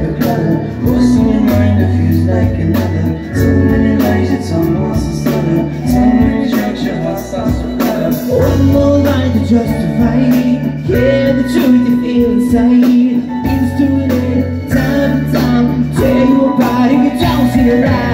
like a clutter Voice in your mind that feels like another? So many lies it's almost a to stutter So many drugs your heart starts to flutter. One more line to justify. Yeah, the truth you feel inside. It's too it, time and time. Tear your body, you don't see the light.